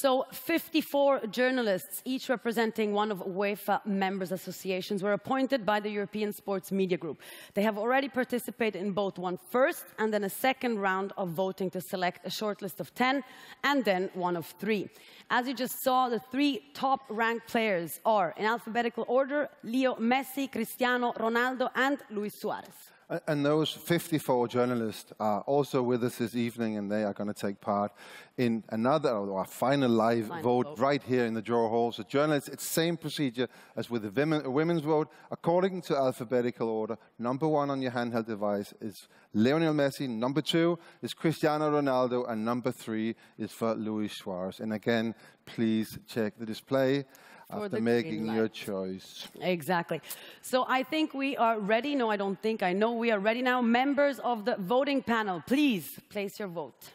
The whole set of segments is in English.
So 54 journalists, each representing one of UEFA members associations, were appointed by the European Sports Media Group. They have already participated in both one first and then a second round of voting to select a shortlist of 10 and then one of three. As you just saw, the three top ranked players are, in alphabetical order, Leo Messi, Cristiano Ronaldo and Luis Suarez. And those 54 journalists are also with us this evening, and they are going to take part in another or a final live final vote, vote, right here in the draw hall. So, journalists, it's the same procedure as with the women, women's vote. According to alphabetical order, number one on your handheld device is Lionel Messi, number two is Cristiano Ronaldo, and number three is for Luis Suarez. And again, please check the display after making your choice. Exactly. So I think we are ready. No, I don't think. I know we are ready now. Members of the voting panel, please place your vote.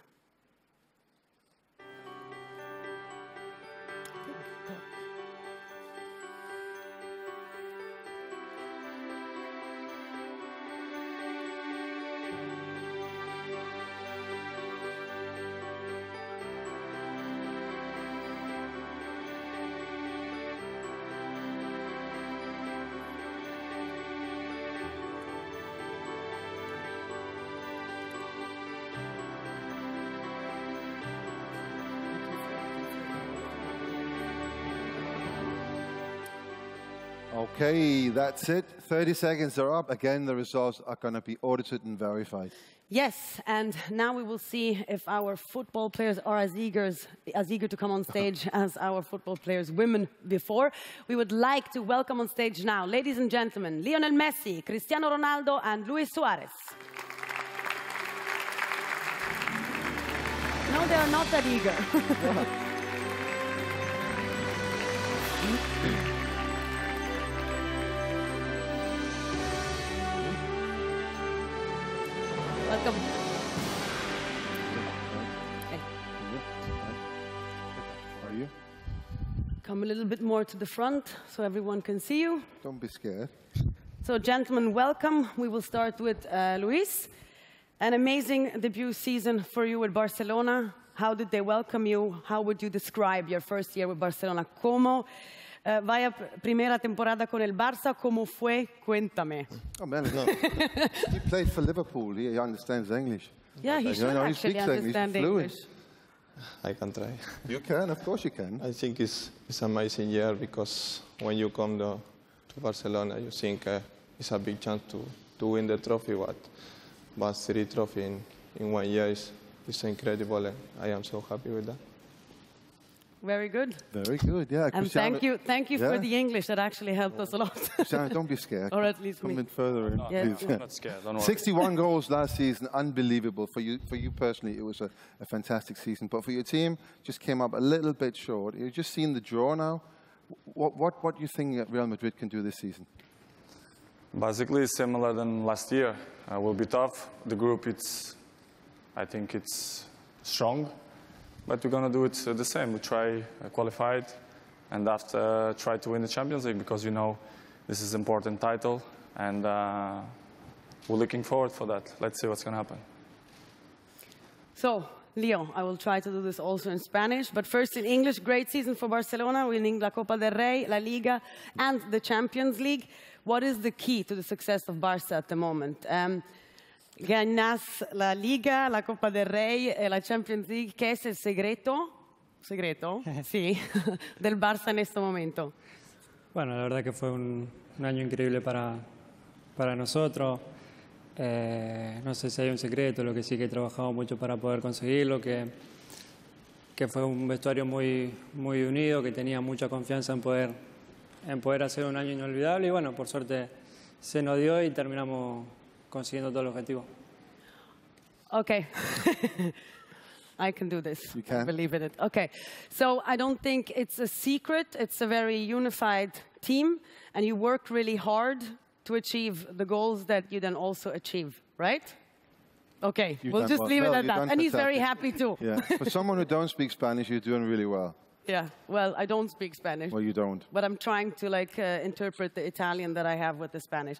Okay, that's it. 30 seconds are up. Again, the results are going to be audited and verified. Yes, and now we will see if our football players are as eager, as eager to come on stage as our football players women before. We would like to welcome on stage now, ladies and gentlemen, Lionel Messi, Cristiano Ronaldo, and Luis Suarez. No, they are not that eager. Welcome. Okay. Are you? Come a little bit more to the front so everyone can see you. Don't be scared. So, gentlemen, welcome. We will start with uh, Luis. An amazing debut season for you at Barcelona. How did they welcome you? How would you describe your first year with Barcelona? ¿Cómo uh, vaya primera temporada con el Barça, ¿cómo fue? Cuéntame. Oh man, no. he played for Liverpool. He understands English. Yeah, he should know, actually he understand English. I can try. You can, of course you can. I think it's it's amazing year because when you come to, to Barcelona, you think uh, it's a big chance to, to win the trophy. But but three trophy in, in one year is, is incredible, and I am so happy with that. Very good. Very good, yeah. And Cristiano, thank you, thank you yeah. for the English. That actually helped us a lot. Cristiano, don't be scared. or at least Come me. in further in, no, please. I'm not scared, don't 61 goals last season, unbelievable. For you, for you personally, it was a, a fantastic season. But for your team, just came up a little bit short. You've just seen the draw now. What, what, what do you think Real Madrid can do this season? Basically, similar than last year. Uh, will be tough. The group, it's, I think it's strong. But we're going to do it uh, the same. We try uh, qualified and after uh, try to win the Champions League because you know this is an important title and uh, we're looking forward for that. Let's see what's going to happen. So, Leo, I will try to do this also in Spanish, but first in English. Great season for Barcelona, winning La Copa del Rey, La Liga, and the Champions League. What is the key to the success of Barca at the moment? Um, ganas la Liga, la Copa del Rey y la Champions League. ¿Qué es el secreto? Secreto, sí, del Barça en este momento. Bueno, la verdad que fue un, un año increíble para, para nosotros. Eh, no sé si hay un secreto, lo que sí que trabajamos mucho para poder conseguirlo, que, que fue un vestuario muy, muy unido, que tenía mucha confianza en poder, en poder hacer un año inolvidable y bueno, por suerte se nos dio y terminamos consiguiendo todo el objetivo. Okay. I can do this. You can. I believe in it. Okay. So I don't think it's a secret. It's a very unified team, and you work really hard to achieve the goals that you then also achieve, right? Okay, You've we'll just well. leave well, it at that. And he's very happy too. Yeah. For someone who don't speak Spanish, you're doing really well. Yeah, well, I don't speak Spanish. Well, you don't. But I'm trying to like uh, interpret the Italian that I have with the Spanish.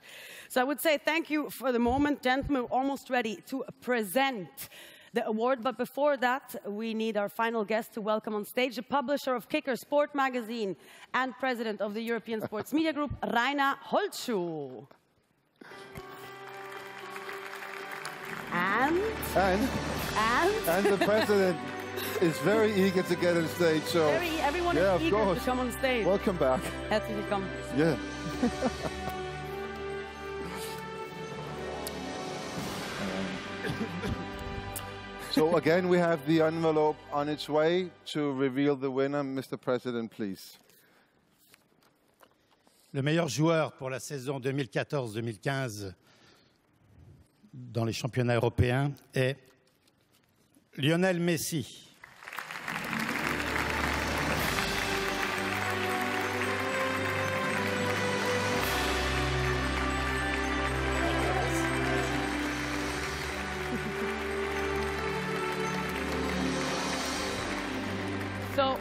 So I would say thank you for the moment, gentlemen. We're almost ready to present the award. But before that, we need our final guest to welcome on stage the publisher of Kicker Sport Magazine and president of the European Sports Media Group, Rainer Holzschuh. And, And, and, and the president is very eager to get on stage. So very, everyone yeah, is of eager course. to come on stage. welcome back. Herzlich willkommen. Yeah. so again, we have the envelope on its way to reveal the winner. Mr. President, please. Le meilleur joueur pour la saison 2014-2015 dans les championnats européens est Lionel Messi. So,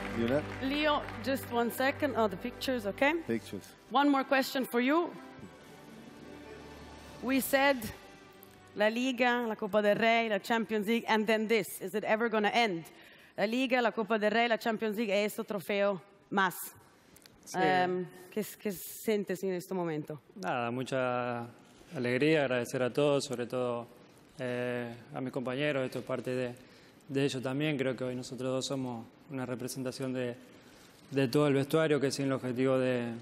Leo, just one second. Oh, the pictures, okay? pictures. One more question for you. We said La Liga, la Copa del Rey, la Champions League, and then this. Is it ever going to end? La Liga, la Copa del Rey, la Champions League e esto trofeo más. Em, ¿qué, ¿Qué sientes en este momento? Nada, mucha alegría, agradecer a todos, sobre todo eh, a mis compañeros, esto es parte de, de ellos también. Creo que hoy nosotros dos somos una representación de, de todo el vestuario, que sin el objetivo de,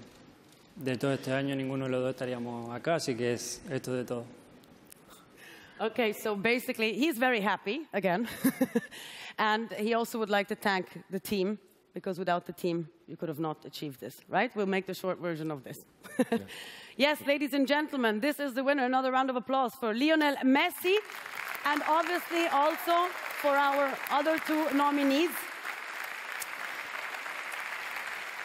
de todo este año ninguno de los dos estaríamos acá, así que es esto de todo. Okay, so basically, he's very happy again. and he also would like to thank the team, because without the team, you could have not achieved this, right? We'll make the short version of this. yes, ladies and gentlemen, this is the winner. Another round of applause for Lionel Messi, and obviously also for our other two nominees.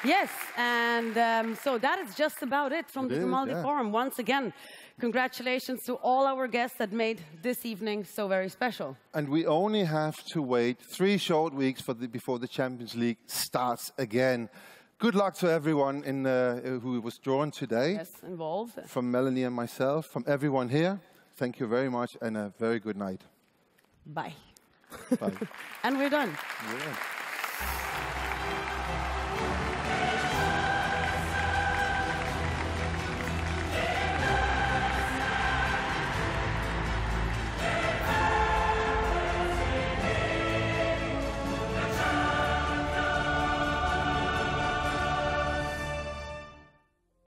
Yes, and um, so that is just about it from It the Grimaldi yeah. Forum. Once again, congratulations to all our guests that made this evening so very special. And we only have to wait three short weeks for the, before the Champions League starts again. Good luck to everyone in, uh, who was drawn today. Yes, involved. From Melanie and myself, from everyone here, thank you very much and a very good night. Bye. Bye. And we're done. Yeah.